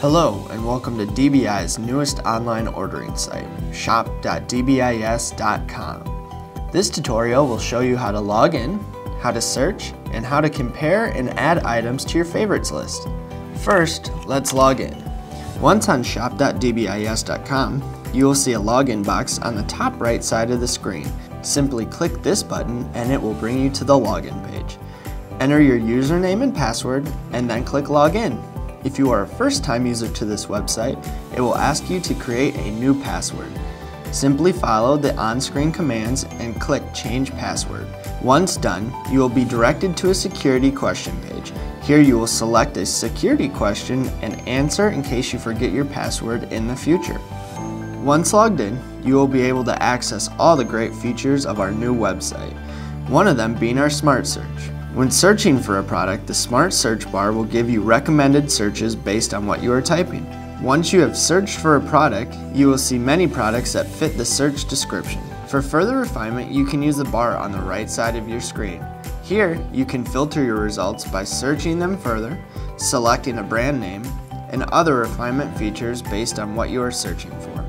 Hello and welcome to DBI's newest online ordering site, shop.dbiyes.com. This tutorial will show you how to log in, how to search, and how to compare and add items to your favorites list. First, let's log in. Once on shop.dbiyes.com, you will see a login box on the top right side of the screen. Simply click this button and it will bring you to the login page. Enter your username and password and then click login. If you are a first-time user to this website, it will ask you to create a new password. Simply follow the on-screen commands and click Change Password. Once done, you will be directed to a security question page. Here you will select a security question and answer in case you forget your password in the future. Once logged in, you will be able to access all the great features of our new website, one of them being our Smart Search. When searching for a product, the Smart Search bar will give you recommended searches based on what you are typing. Once you have searched for a product, you will see many products that fit the search description. For further refinement, you can use the bar on the right side of your screen. Here, you can filter your results by searching them further, selecting a brand name, and other refinement features based on what you are searching for.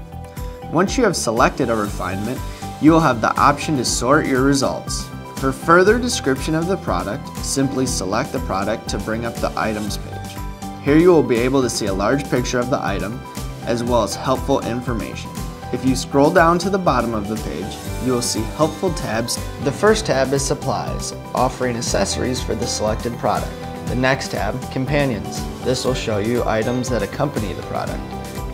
Once you have selected a refinement, you will have the option to sort your results. For further description of the product, simply select the product to bring up the items page. Here you will be able to see a large picture of the item, as well as helpful information. If you scroll down to the bottom of the page, you will see helpful tabs. The first tab is Supplies, offering accessories for the selected product. The next tab, Companions. This will show you items that accompany the product.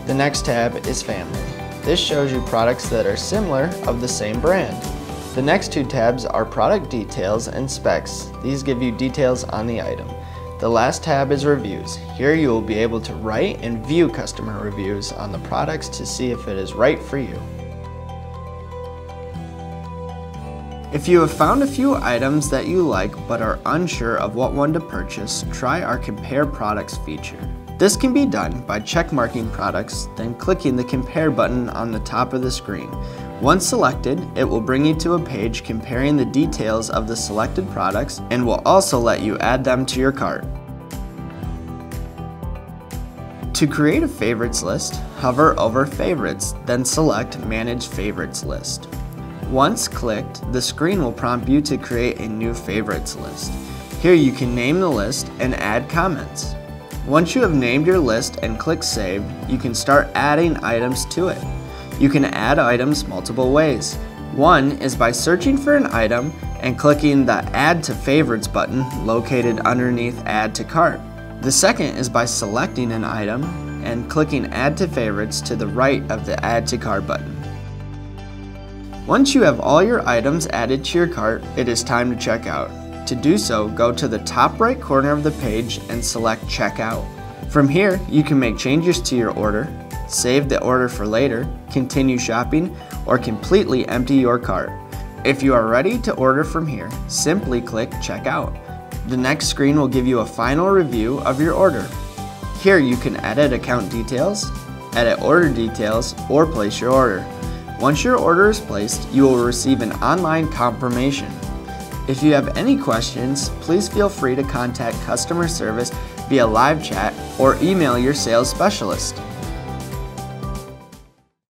The next tab is Family. This shows you products that are similar of the same brand. The next two tabs are product details and specs. These give you details on the item. The last tab is reviews. Here you will be able to write and view customer reviews on the products to see if it is right for you. If you have found a few items that you like but are unsure of what one to purchase, try our Compare Products feature. This can be done by checkmarking products, then clicking the Compare button on the top of the screen. Once selected, it will bring you to a page comparing the details of the selected products and will also let you add them to your cart. To create a favorites list, hover over Favorites, then select Manage Favorites List. Once clicked, the screen will prompt you to create a new favorites list. Here you can name the list and add comments. Once you have named your list and click Save, you can start adding items to it. You can add items multiple ways. One is by searching for an item and clicking the Add to Favorites button located underneath Add to Cart. The second is by selecting an item and clicking Add to Favorites to the right of the Add to Cart button. Once you have all your items added to your cart, it is time to check out. To do so, go to the top right corner of the page and select Checkout. From here, you can make changes to your order, save the order for later, continue shopping, or completely empty your cart. If you are ready to order from here, simply click Checkout. The next screen will give you a final review of your order. Here you can edit account details, edit order details, or place your order. Once your order is placed, you will receive an online confirmation. If you have any questions, please feel free to contact customer service via live chat or email your sales specialist.